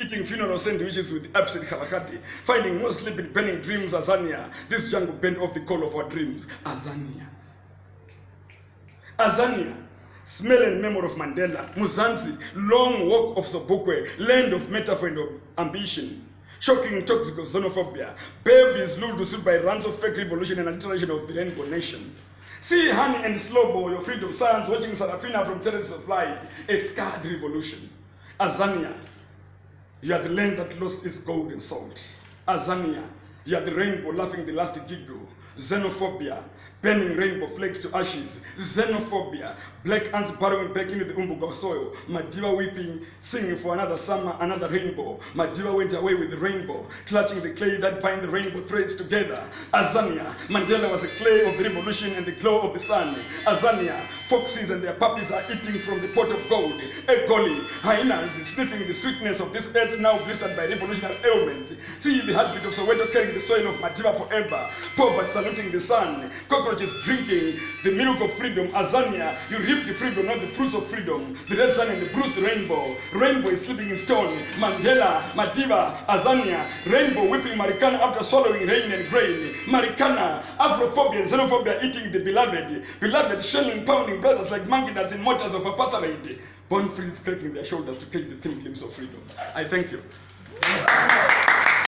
eating funeral sandwiches with absent Kalahari, finding no sleep in penning dreams, Azania. This jungle bent off the call of our dreams, Azania. Azania, smell and memory of Mandela, Mzansi, long walk of Sobukwe, land of metaphor and of ambition. Shocking toxic xenophobia, babies lured to sleep by runs of fake revolution and alliteration of the rainbow nation. See honey and slow boy, your freedom sons watching Sarafina from terraces of life, a scarred revolution. Azania, you are the land that lost its gold and salt. Azania, you are the rainbow laughing the last giggle. Xenophobia, burning rainbow flakes to ashes. Xenophobia, black ants burrowing back into the umbuga soil. Madiba weeping, singing for another summer, another rainbow. Madiba went away with the rainbow, clutching the clay that bind the rainbow threads together. Azania, Mandela was the clay of the revolution and the glow of the sun. Azania, foxes and their puppies are eating from the pot of gold. Egoli, hyenas sniffing the sweetness of this earth now blistered by revolutionary ailments. See the heartbeat of Soweto carrying the soil of Madiba forever. Poverty saluting the sun. Cockroaches drinking the milk of freedom. Azania, you reap the freedom, not the fruits of freedom. The red sun and the bruised rainbow. Rainbow is sleeping in stone. Mandela, Madiba, Azania. Rainbow whipping Marikana after swallowing rain and grain. Marikana, Afrophobia and xenophobia eating the beloved. Beloved shelling, pounding brothers like monkey nuts in mortars of apartheid. Born cracking their shoulders to catch the thin glimpse of freedom. I thank you.